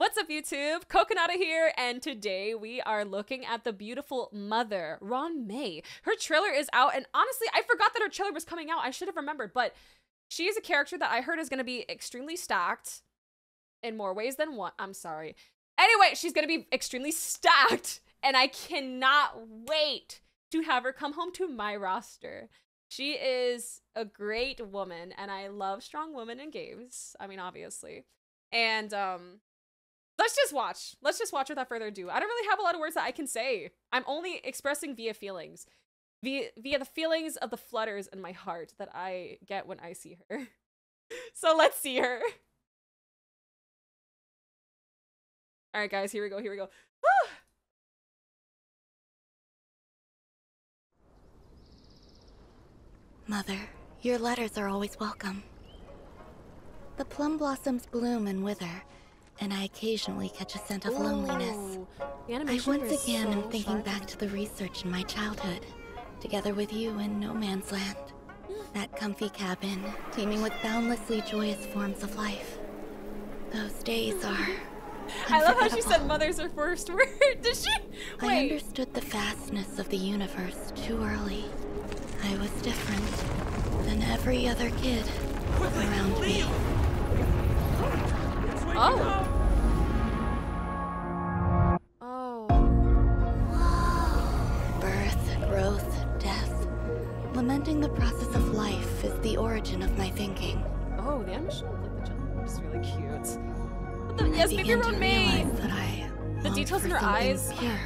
What's up, YouTube? KokoNata here, and today we are looking at the beautiful mother, Ruan Mei. Her trailer is out, and honestly, I forgot that her trailer was coming out. I should have remembered, but she is a character that I heard is going to be extremely stacked in more ways than one. I'm sorry. Anyway, she's going to be extremely stacked, and I cannot wait to have her come home to my roster. She is a great woman, and I love strong women in games. I mean, obviously. And um let's just watch. Let's just watch without further ado. I don't really have a lot of words that I can say. I'm only expressing via feelings. Via via the feelings of the flutters in my heart that I get when I see her. so let's see her. All right, guys, here we go. Here we go. Mother, your letters are always welcome. The plum blossoms bloom and wither, and I occasionally catch a scent of loneliness. I once again so am thinking back to the research in my childhood, together with you in No Man's Land. That comfy cabin, teeming with boundlessly joyous forms of life. Those days are. I love how she said mother's her first word. Did she? Wait. I understood the vastness of the universe too early. I was different than every other kid around me. Oh. Oh. Birth, growth, death. Lamenting the process of life is the origin of my thinking. Oh, the animation of the gentleman is really cute. The, yes, maybe around me. That I the details in her eyes. Pure.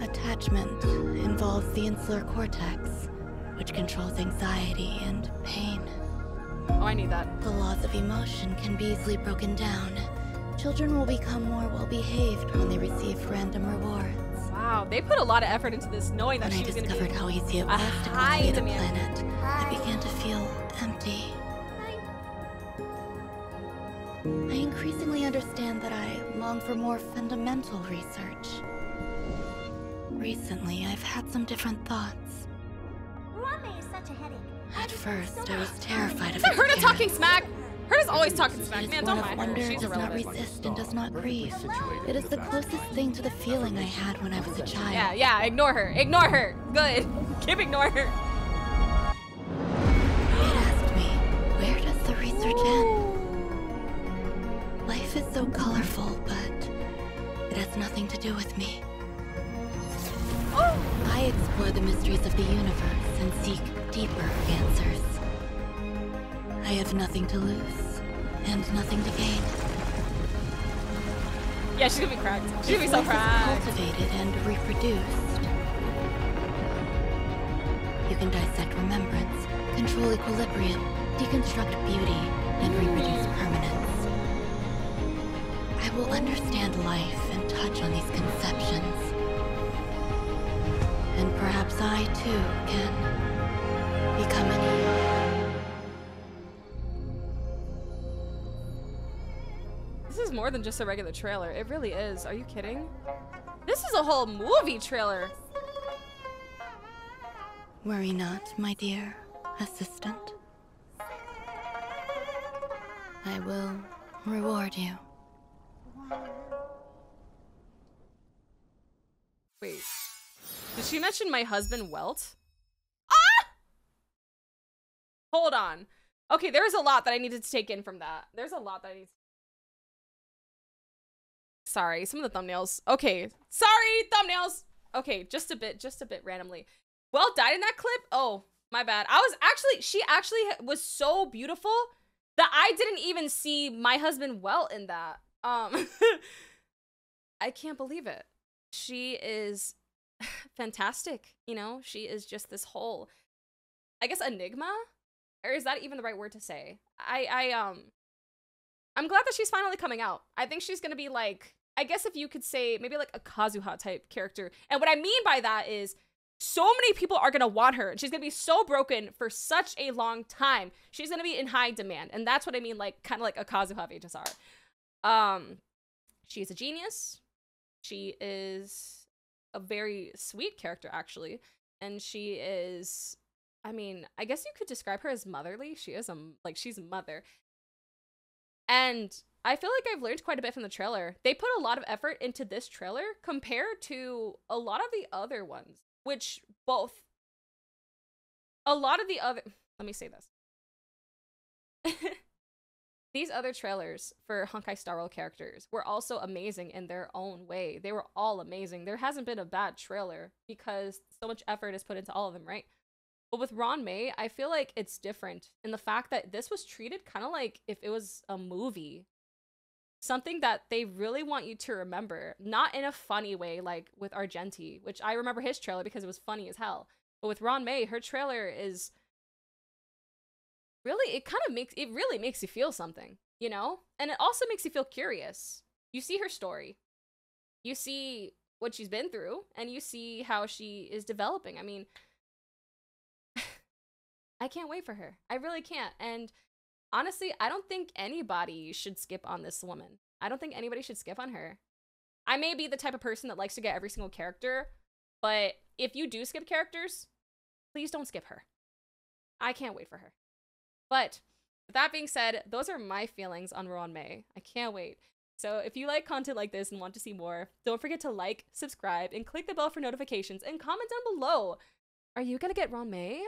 Attachment involves the insular cortex, which controls anxiety and pain. Oh, I need that. The laws of emotion can be easily broken down. Children will become more well-behaved when they receive random rewards. Wow, they put a lot of effort into this, knowing that when she was going to be how easy it was to cultivate a planet. I began to feel empty. I increasingly understand that I long for more fundamental research. Recently, I've had some different thoughts. is such a headache. At first, I was terrified of it. Herta talking smack! Herta's always talking smack. Man, don't mind wonder her. She's does not resist and does not grieve. It is the closest thing to the feeling I had when I was a child. Yeah, yeah, ignore her. Ignore her. Good. Keep ignoring her. It asked me, where does the research end? Life is so colorful, but it has nothing to do with me. I explore the mysteries of the universe and seek deeper answers. I have nothing to lose and nothing to gain. Yeah, she's gonna be cracked. She's gonna be so cracked. cultivated and reproduced. You can dissect remembrance, control equilibrium, deconstruct beauty, and reproduce permanence. I will understand life and touch on these conceptions. And perhaps I too can become an This is more than just a regular trailer. It really is. Are you kidding? This is a whole movie trailer. Worry not, my dear assistant. I will reward you. Wait. Did she mention my husband Welt? Ah! Hold on. Okay, there's a lot that I needed to take in from that. There's a lot that I need Sorry, some of the thumbnails. Okay, sorry, thumbnails. Okay, just a bit, just a bit randomly. Well died in that clip? Oh, my bad. I was actually, she actually was so beautiful that I didn't even see my husband Welt in that. Um, I can't believe it. She is fantastic. You know, she is just this whole, I guess, enigma, or is that even the right word to say? I, I, um, I'm glad that she's finally coming out. I think she's gonna be like, I guess if you could say maybe like a Kazuha type character. And what I mean by that is, so many people are gonna want her, and she's gonna be so broken for such a long time. She's gonna be in high demand, and that's what I mean, like kind of like a Kazuha of HSR. Um, she's a genius. She is a very sweet character actually and she is i mean i guess you could describe her as motherly she is a like she's a mother and I feel like I've learned quite a bit from the trailer. They put a lot of effort into this trailer compared to a lot of the other ones, which both a lot of the other let me say this. These other trailers for Honkai Star Rail characters were also amazing in their own way. They were all amazing. There hasn't been a bad trailer because so much effort is put into all of them, right? But with Ruan Mei, I feel like it's different in the fact that this was treated kind of like if it was a movie. Something that they really want you to remember, not in a funny way like with Argenti, which I remember his trailer because it was funny as hell. But with Ruan Mei, her trailer is really it kind of makes it really makes you feel something, you know? And it also makes you feel curious. You see her story. You see what she's been through and you see how she is developing. I mean, I can't wait for her. I really can't. And honestly, I don't think anybody should skip on this woman. I don't think anybody should skip on her. I may be the type of person that likes to get every single character, but if you do skip characters, please don't skip her. I can't wait for her. But with that being said, those are my feelings on Ruan Mei. I can't wait. So if you like content like this and want to see more, don't forget to like, subscribe, and click the bell for notifications and comment down below. Are you gonna get Ruan Mei?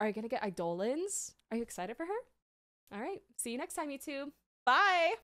Are you gonna get Idolins? Are you excited for her? All right, see you next time, YouTube. Bye!